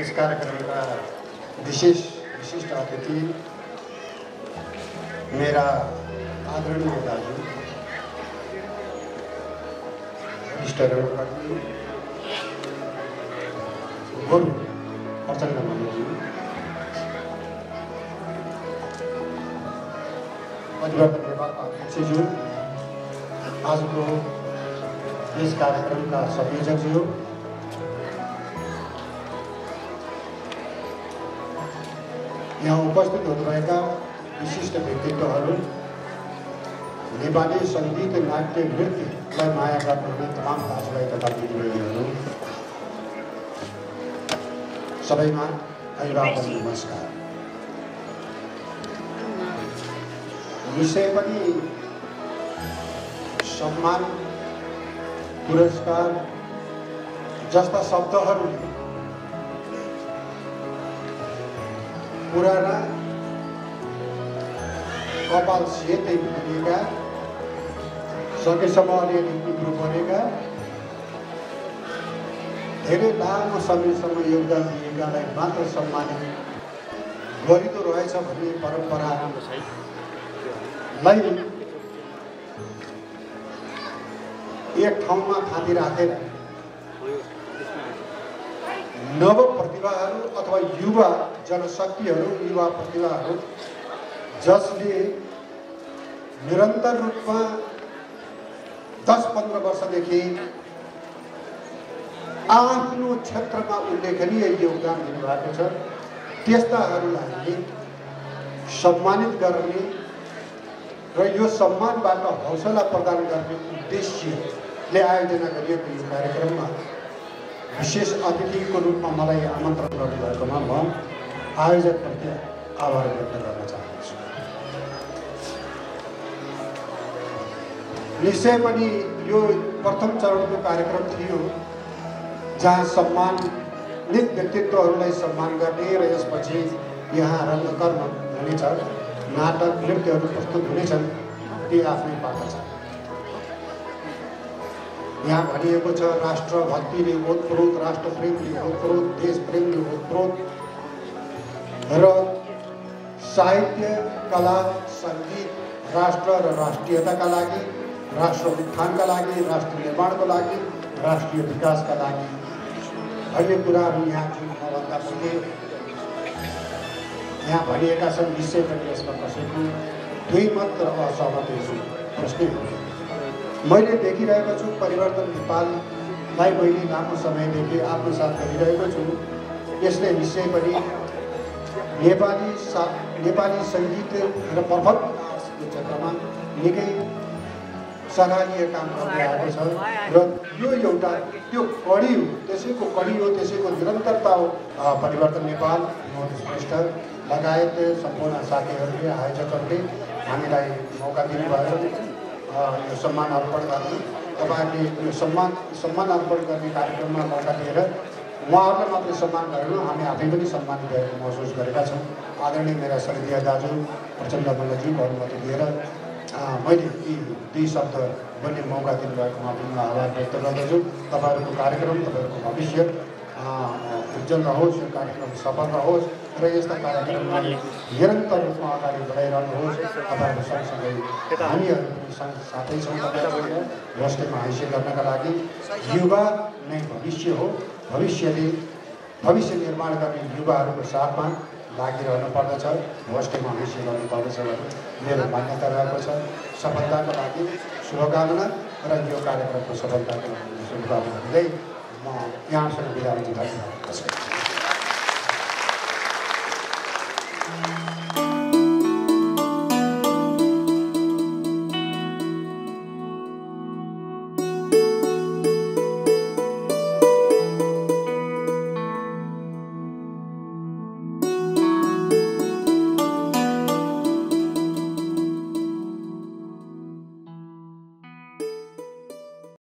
यस कार्यक्रमका विशेष विशिष्ट अतिथि मेरा आदरणीय दाजु रेणुकर्मी गुरु प्रचण्ड मल्लज्यू परिवर्तन नेपालका अध्यक्षज्यू आजको यस कार्यक्रमका संयोजकज्यू यहाँ उपस्थित हुनुभएका विशिष्ट व्यक्तित्वहरू नेपाली सङ्गीत नाट्य नृत्यलाई माया गर्नुहुने तमाम दाजुभाइ तथा दिदीबहिनीहरू सबैमा अभिवादन नमस्कार। विषय पनि सम्मान पुरस्कार जस्ता शब्दहरूले पुराना कपाल सेतै पुगेका सकेसम्म अलिअलि उब्रो परेका धेरै लामो समयसम्म योगदान दिएकालाई मात्र सम्मानित गरिँदो रहेछ भन्ने परम्परालाई एक ठाउँमा थाँती राखेर नव प्रतिभाहरू अथवा युवा जनशक्तिहरू युवा प्रतिभाहरू जसले निरन्तर रूपमा दस पन्ध्र वर्षदेखि आफ्नो क्षेत्रमा उल्लेखनीय योगदान दिनुभएको छ। त्यस्ताहरूलाई सम्मानित गर्ने र यो सम्मानबाट हौसला प्रदान गर्ने उद्देश्यले आयोजना गरिएको यो कार्यक्रममा विशेष अतिथिको रूपमा मलाई आमन्त्रण गर्नुभएकोमा म आयोजकप्रति आभार व्यक्त गर्न चाहन्छु। निश्चय पनि यो प्रथम चरणको कार्यक्रम थियो जहाँ सम्मानित व्यक्तित्वहरूलाई सम्मान गर्ने र यसपछि यहाँ रङ्गकर्म हुनेछ नाटक नृत्यहरू प्रस्तुत हुनेछन् ती आफ्नै पात्र छ यहाँ भनिएको छ राष्ट्रभक्तिले ओतप्रोत राष्ट्रप्रेमले ओतप्रोत देशप्रेमले ओतप्रोत. र साहित्य कला सङ्गीत राष्ट्र र राष्ट्रियताका लागि राष्ट्र उत्थानका लागि राष्ट्र निर्माणको लागि राष्ट्रिय विकासका लागि. भन्ने कुराहरू यहाँ जुन मभन्दा पहिले. यहाँ भनिएका छन् निश्चय पनि यसमा कसैको दुई मात्र असहमति प्रश्नै हो मैले देखिरहेको छु परिवर्तन नेपाललाई मैले लामो समयदेखि आत्मसात गरिरहेको छु। यसले निश्चय पनि नेपाली सा नेपाली सङ्गीत र पर्फर्म आर्ट्सको क्षेत्रमा निकै सराहनीय काम गर्दै आएको छ र यो एउटा त्यो कडी हो त्यसैको कडी हो त्यसैको निरन्तरता हो परिवर्तन नेपाल श्रेष्ठ लगायत सम्पूर्ण साथीहरूले आयोजकहरूले हामीलाई मौका दिनुभयो। यो सम्मान अर्पण गर्ने तपाईँहरूले यो सम्मान सम्मान अर्पण गर्ने कार्यक्रममा मौका दिएर उहाँहरूलाई मात्रै सम्मान गरेनौँ हामी आफै पनि सम्मानित भएको महसुस गरेका छौँ। आदरणीय मेरा श्रद्धेय दाजु प्रचण्ड मल्लज्यूको अनुमति दिएर मैले यी दुई शब्द बोल्ने मौका दिनुभएकोमा पनि आभार व्यक्त गर्दछु। तपाईँहरूको कार्यक्रम तपाईँहरूको भविष्य उज्जवल रहोस् यो कार्यक्रम सफल रहोस्। र यस्ता कार्यक्रमलाई निरन्तर रूपमा अगाडि बढाइरहनुहोस् तपाईँहरू सँगसँगै हामीहरू पनि सँग साथै छौँ तपाईँहरूको होस्टेलमा हाइसिल गर्नका लागि युवा नै भविष्य हो भविष्यले भविष्य निर्माण गर्ने युवाहरूको साथमा लागिरहनु पर्दछ होस्टेलमा हाइसिल गर्नु पर्दछ भने मेरो मान्यता रहेको छ सफलताको लागि शुभकामना र यो कार्यक्रमको सफलताको लागि शुभकामना दिँदै म यहाँसँग बिदा Thank you.